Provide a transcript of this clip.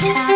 Bye.